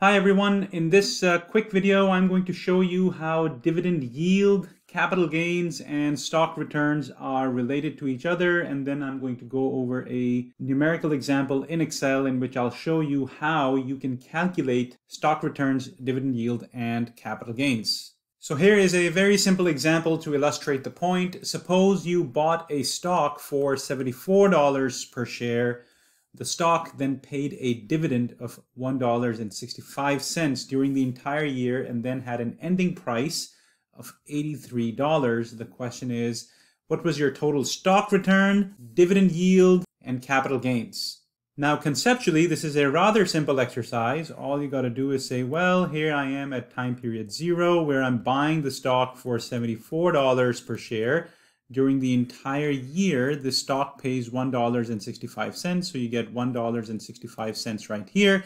Hi everyone, in this uh, quick video I'm going to show you how dividend yield, capital gains, and stock returns are related to each other and then I'm going to go over a numerical example in Excel in which I'll show you how you can calculate stock returns, dividend yield, and capital gains. So here is a very simple example to illustrate the point. Suppose you bought a stock for $74 per share the stock then paid a dividend of $1.65 during the entire year and then had an ending price of $83. The question is, what was your total stock return, dividend yield, and capital gains? Now, conceptually, this is a rather simple exercise. All you got to do is say, well, here I am at time period zero, where I'm buying the stock for $74 per share during the entire year, the stock pays $1.65. So you get $1.65 right here.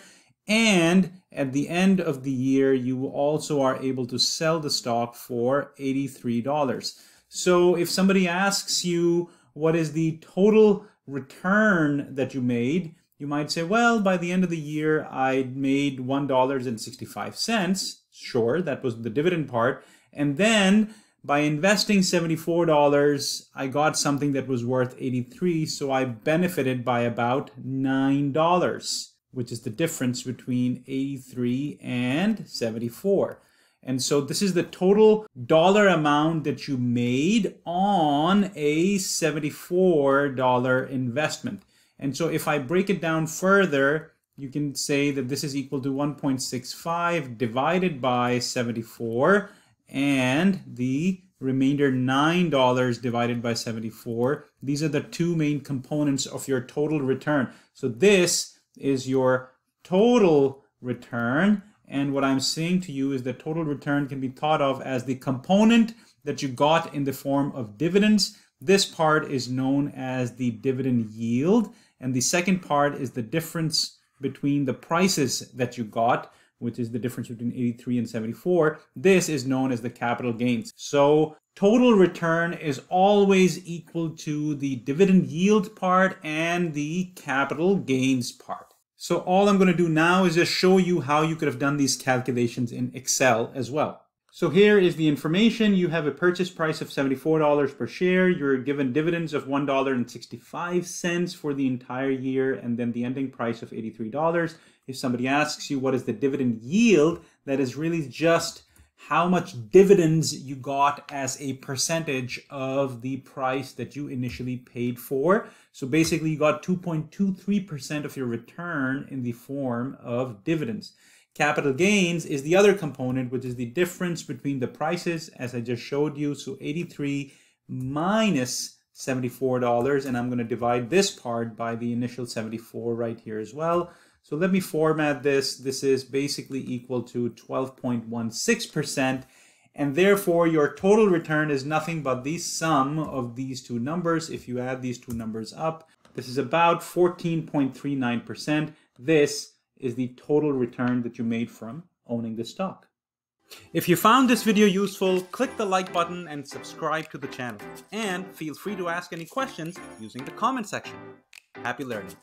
And at the end of the year, you also are able to sell the stock for $83. So if somebody asks you what is the total return that you made, you might say, well, by the end of the year, I made $1.65. Sure, that was the dividend part. And then by investing $74, I got something that was worth 83, so I benefited by about $9, which is the difference between 83 and 74. And so this is the total dollar amount that you made on a $74 investment. And so if I break it down further, you can say that this is equal to 1.65 divided by 74 and the remainder $9 divided by 74. These are the two main components of your total return. So this is your total return. And what I'm saying to you is that total return can be thought of as the component that you got in the form of dividends. This part is known as the dividend yield. And the second part is the difference between the prices that you got which is the difference between 83 and 74, this is known as the capital gains. So total return is always equal to the dividend yield part and the capital gains part. So all I'm going to do now is just show you how you could have done these calculations in Excel as well. So here is the information. You have a purchase price of $74 per share. You're given dividends of $1.65 for the entire year and then the ending price of $83. If somebody asks you what is the dividend yield, that is really just how much dividends you got as a percentage of the price that you initially paid for. So basically you got 2.23% of your return in the form of dividends. Capital gains is the other component, which is the difference between the prices, as I just showed you. So 83 minus $74, and I'm going to divide this part by the initial 74 right here as well. So let me format this. This is basically equal to 12.16%. And therefore, your total return is nothing but the sum of these two numbers. If you add these two numbers up, this is about 14.39%. This is the total return that you made from owning the stock. If you found this video useful, click the like button and subscribe to the channel. And feel free to ask any questions using the comment section. Happy learning!